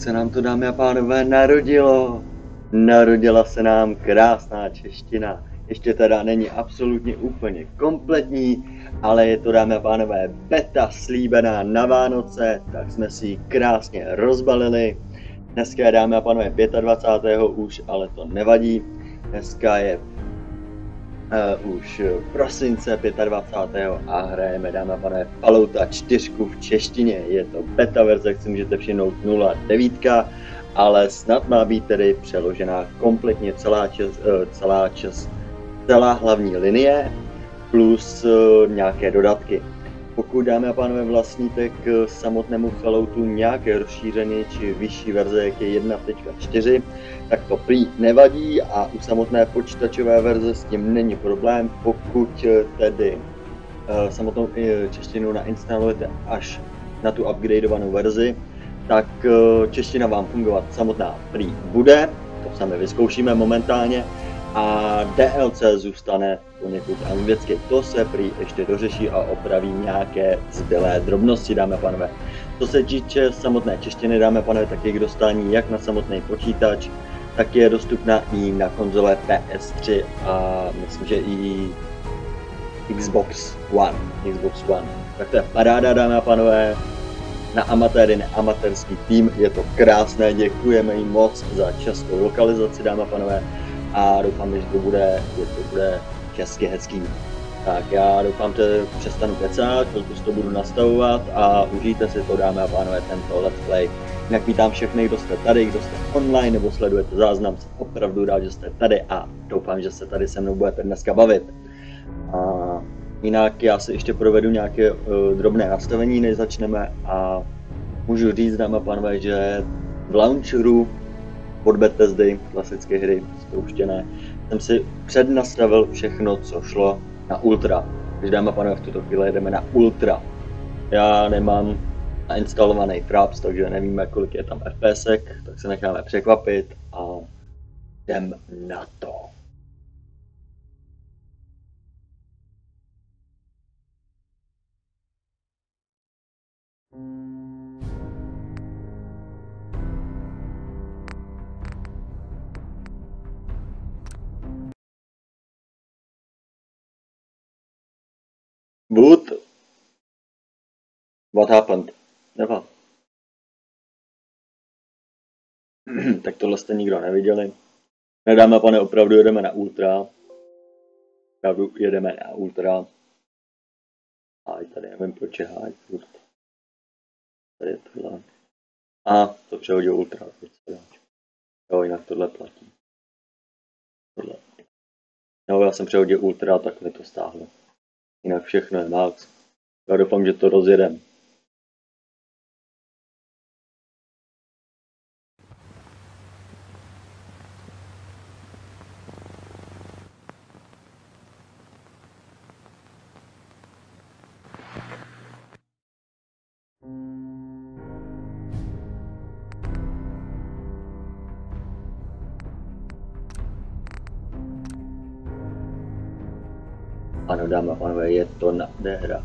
Se nám to, dámy a pánové, narodilo. Narodila se nám krásná čeština. Ještě teda není absolutně úplně kompletní, ale je to, dámy a pánové, beta slíbená na Vánoce, tak jsme si ji krásně rozbalili. Dneska je, dámy a pánové, 25. už, ale to nevadí. Dneska je uh, už prosince 25. a hrajeme, dámy a pánové, Palouta 4 v češtině. Je to beta verze, jak si můžete všimnout 0.9, ale snad má být tedy přeložená kompletně celá čas, uh, celá čas, celá hlavní linie plus uh, nějaké dodatky. Pokud dámy a pánové vlastníte k samotnému Falloutu nějaké rozšíření či vyšší verze, jak je 1.4, tak to prý nevadí a u samotné počítačové verze s tím není problém, pokud tedy uh, samotnou češtinu nainstalujete až na tu upgradeovanou verzi, tak čeština vám fungovat samotná prý bude, to sami vyzkoušíme momentálně, a DLC zůstane poněkud anglicky. To se prý ještě dořeší a opraví nějaké zbylé drobnosti, dáme panové. Co se týče samotné češtiny, dáme panové, tak je k dostání jak na samotný počítač, tak je dostupná i na konzole PS3 a myslím, že i Xbox One. Xbox One. Tak to je paráda, dámy a panové. Na amatéry, neamatérský tým, je to krásné, děkujeme jim moc za českou lokalizaci, dámy a panové a doufám, že to bude, že to bude česky hezký. Tak já doufám, že přestanu kecat, chvilku to budu nastavovat a užijte si to, dámy a pánové, tento let's play. Jinak vítám všechny, kdo jste tady, kdo jste online nebo sledujete záznam, jsem opravdu rád, že jste tady a doufám, že se tady se mnou budete dneska bavit. A jinak já si ještě provedu nějaké uh, drobné nastavení, než začneme a můžu říct, dámy a pánové, že v launcheru od Bethesdy, klasické hry, spouštěné, jsem si přednastavil všechno, co šlo na Ultra. Když dáme panové, v tuto chvíli jdeme na Ultra. Já nemám nainstalovaný Fraps, takže nevíme, kolik je tam FPS, tak se necháme překvapit a jdem na to. Wood. What happened? Never. tak tohle jste nikdo neviděli. Nedáme, pane, opravdu jedeme na ultra. Opravdu jedeme na ultra. A tady nevím proč je háj. Tady je tohle. A to přehodil ultra. Jo, jinak tohle platí. Tohle. Jo, já jsem přehodil ultra, tak mi to stáhlo. Jinak všechno je max. Já doufám, že to rozjedem. Ano, dámy a pánové, je to nádhera.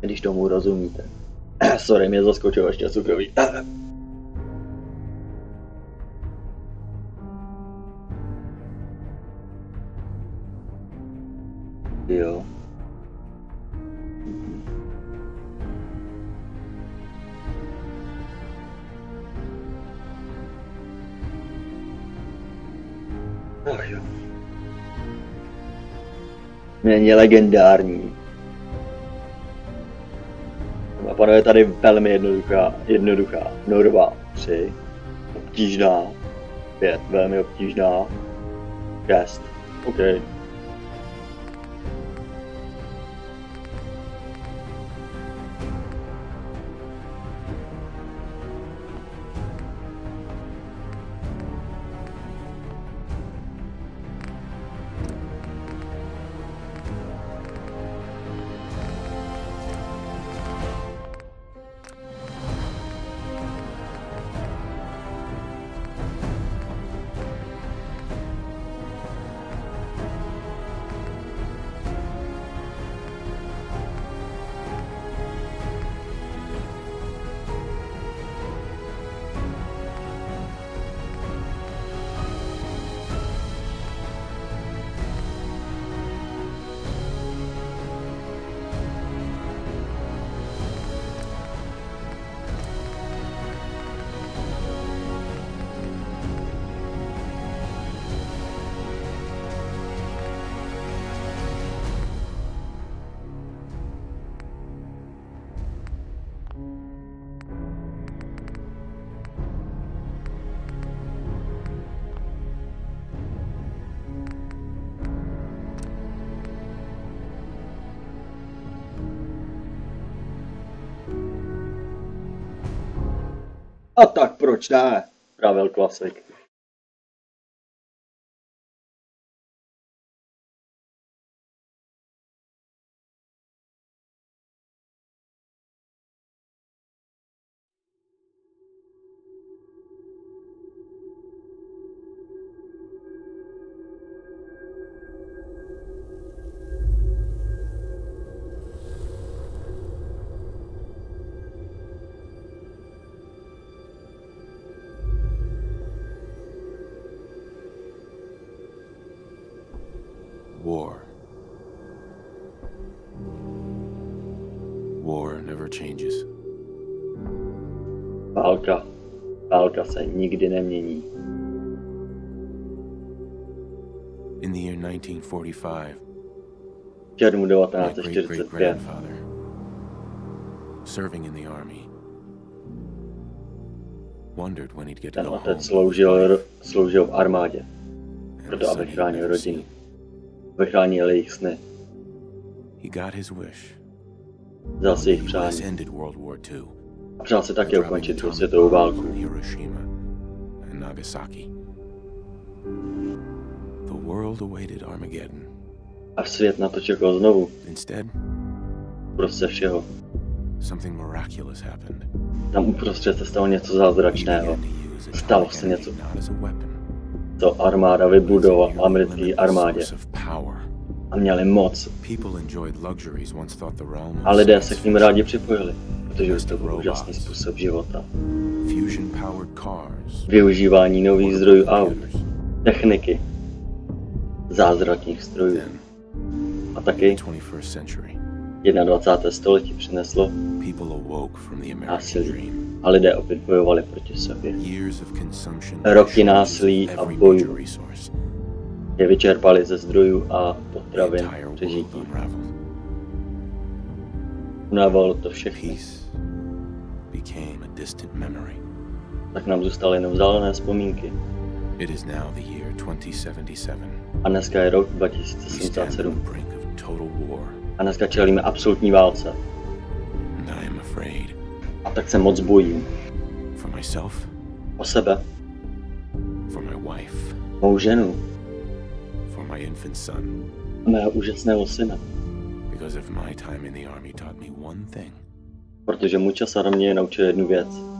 Když tomu rozumíte. Sorry, mě zaskočilo ještě cukroví. Jo. Ach jo. Není legendární. A panuje tady velmi jednoduchá, jednoduchá. Norma 3, obtížná, 5, velmi obtížná, 6, OK. A tak proč ne? Pravil klasik. Changes. Válka. Válka se nikdy nemění. In the year 1945, V červnu my great 1945 great grandfather, serving in the army, wondered when he'd get to go home. sloužil, sloužil v armádě, proto aby chránil seen. Aby chránil jejich sny. He got his wish. Vzal si jejich The přání. A přál si také ukončit druhou atomic světovou válku. on Hiroshima and Nagasaki. The world awaited Armageddon. A svět na to čekal znovu. Instead, Prostě všeho. something miraculous happened. Tam uprostřed se stalo něco zázračného. Stalo se něco. To armáda vybudovala americké armádě. A měli moc. A lidé se k ním rádi připojili. Protože to byl úžasný způsob života. Využívání nových zdrojů aut, techniky, zázračných strojů. A taky 21st century, 21. století přineslo násilí. A lidé opět bojovali proti sobě. Roky násilí a bojů. Je vyčerpali ze zdrojů a World přežití. Unávalo to všechny. Tak nám zůstaly jenom vzdálené vzpomínky. It is now the year 2077. A dneska je rok We stand on 2077. the brink of total war, A dneska čelíme absolutní válce. A tak se moc bojím. for myself, O sebe, for my wife, mou ženu my infant son. mého úžasného syna. Because if my time in the army taught me one thing, Protože můj čas mě naučil jednu věc.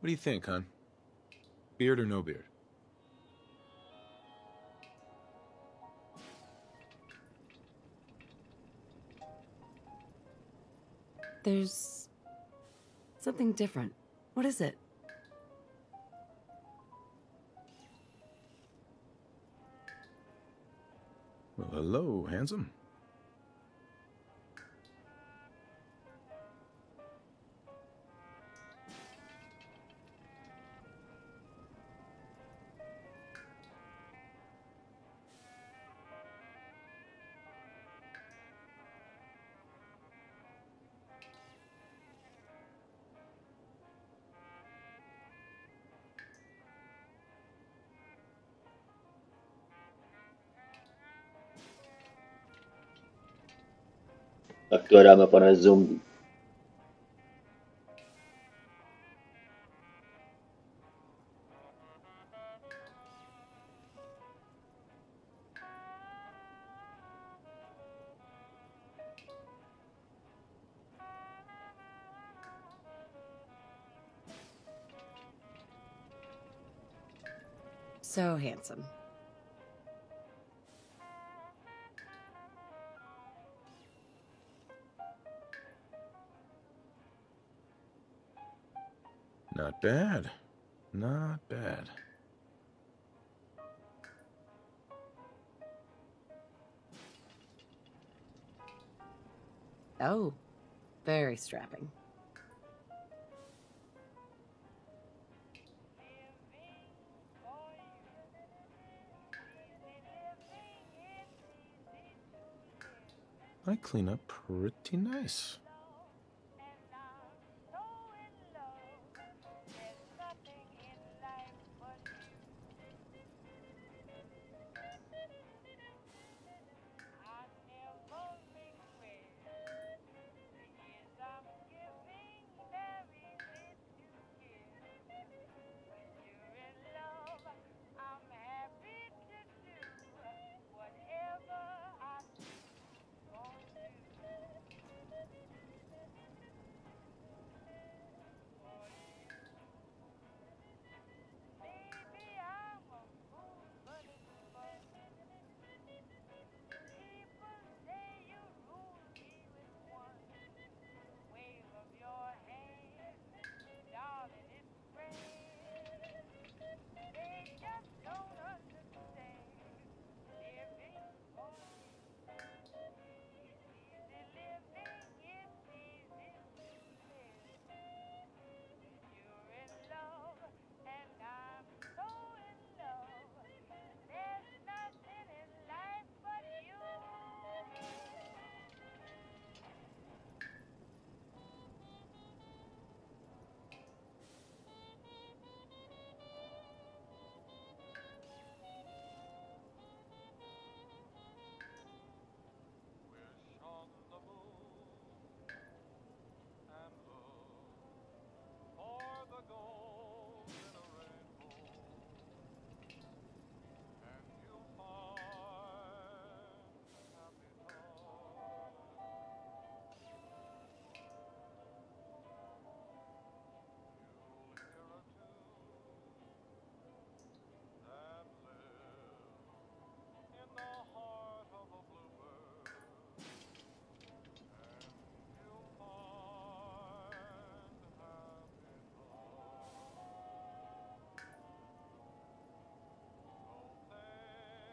What do you think, hon? Beard or no beard? There's something different. What is it? Well, hello, handsome. Tak to dáme, pane zombie. So handsome. Not bad. Not bad. Oh, very strapping. I clean up pretty nice.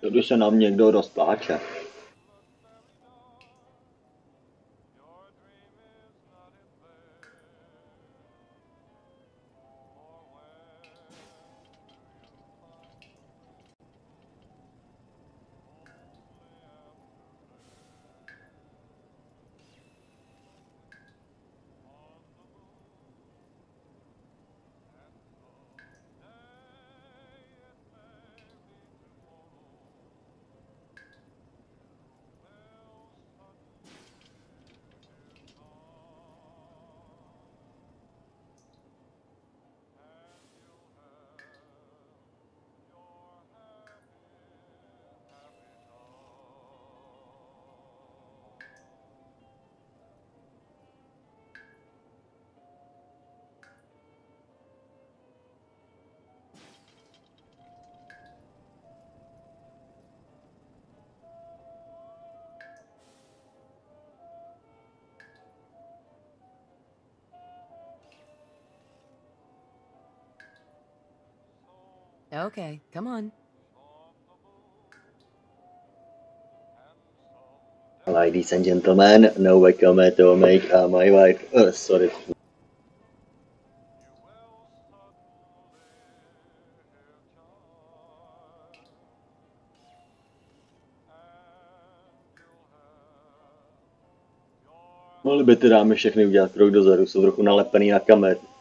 Když se nám někdo rozpláče. Okay, come on. Ladies and gentlemen, now welcome to make uh, my wife. Uh, sorry. Mohli by ty dámy všechny udělat krok dozadu, jsou trochu nalepený na kameru.